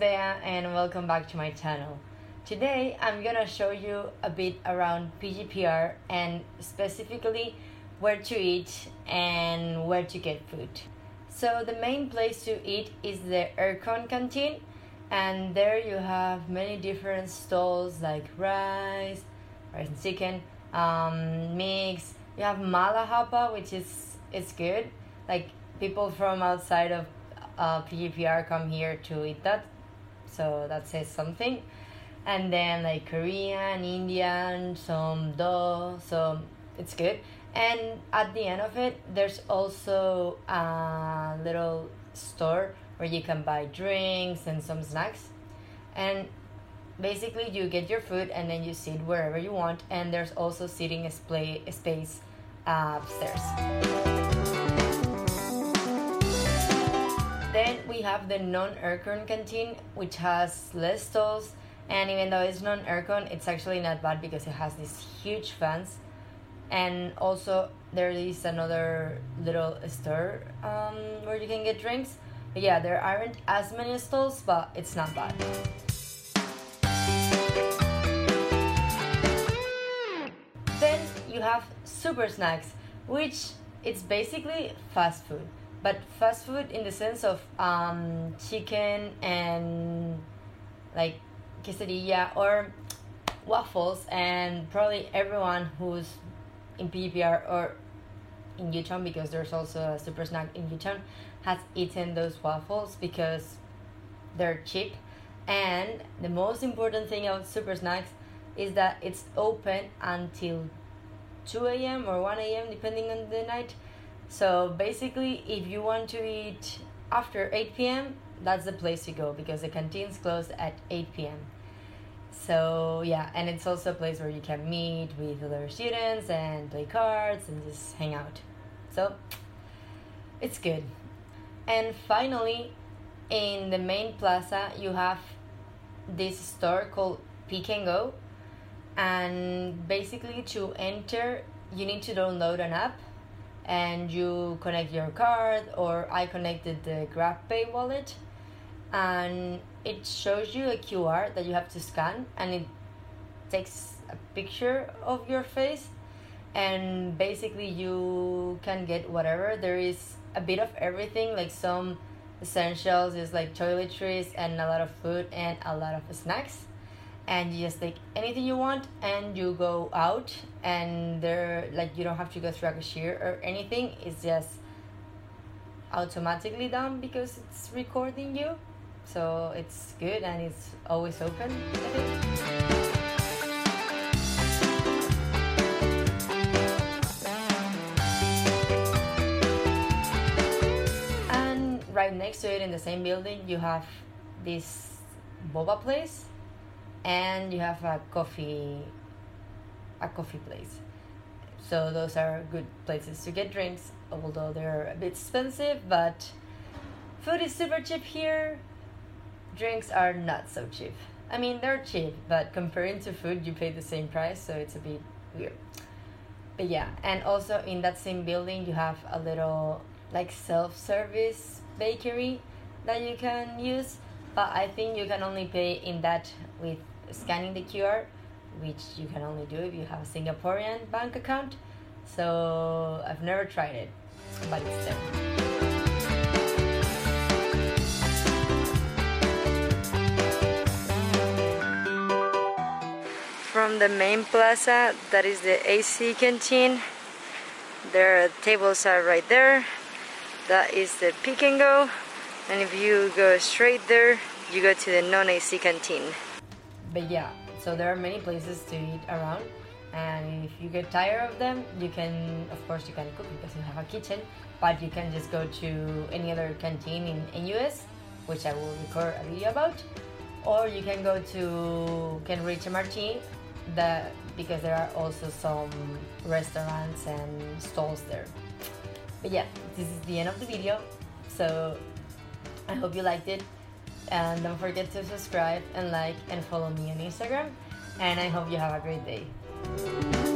Bea and welcome back to my channel. Today I'm gonna show you a bit around PGPR and specifically where to eat and where to get food. So the main place to eat is the Aircon canteen and there you have many different stalls like rice, rice and chicken, um, mix. You have Malahapa which is it's good. Like people from outside of uh, PGPR come here to eat that, so that says something. And then like Korean, Indian, some dough, so it's good. And at the end of it, there's also a little store where you can buy drinks and some snacks. And basically, you get your food and then you sit wherever you want. And there's also sitting space uh, upstairs. Then we have the non-aircon canteen, which has less stalls, and even though it's non-aircon, it's actually not bad because it has these huge fans. And also there is another little store um, where you can get drinks. But yeah, there aren't as many stalls, but it's not bad. Then you have super snacks, which it's basically fast food but fast food in the sense of um, chicken and like quesadilla or waffles and probably everyone who's in PPR or in UTown because there's also a super snack in UTown has eaten those waffles because they're cheap and the most important thing about super snacks is that it's open until 2 a.m. or 1 a.m. depending on the night so basically, if you want to eat after 8 p.m., that's the place to go because the canteens close at 8 p.m. So yeah, and it's also a place where you can meet with other students and play cards and just hang out. So it's good. And finally, in the main plaza, you have this store called Pick and Go. And basically, to enter, you need to download an app and you connect your card or I connected the GrabPay wallet and it shows you a QR that you have to scan and it takes a picture of your face and basically you can get whatever. There is a bit of everything like some essentials is like toiletries and a lot of food and a lot of snacks and you just take anything you want and you go out and there like you don't have to go through a cashier or anything. It's just automatically done because it's recording you. So it's good and it's always open. And right next to it in the same building you have this boba place and you have a coffee a coffee place. So those are good places to get drinks although they're a bit expensive but food is super cheap here. Drinks are not so cheap. I mean they're cheap but comparing to food you pay the same price so it's a bit weird. But yeah and also in that same building you have a little like self-service bakery that you can use but i think you can only pay in that with scanning the QR, which you can only do if you have a Singaporean bank account. So I've never tried it, but it's there. From the main plaza, that is the AC canteen. Their tables are right there. That is the pick and go. And if you go straight there, you go to the non-AC canteen. But yeah so there are many places to eat around. And if you get tired of them you can of course you can cook because you have a kitchen. But you can just go to any other canteen in, in NUS which i will record a video about. Or you can go to Kent Ridge Martin the, because there are also some restaurants and stalls there. But yeah this is the end of the video. So i hope you liked it and don't forget to subscribe and like and follow me on Instagram. And I hope you have a great day.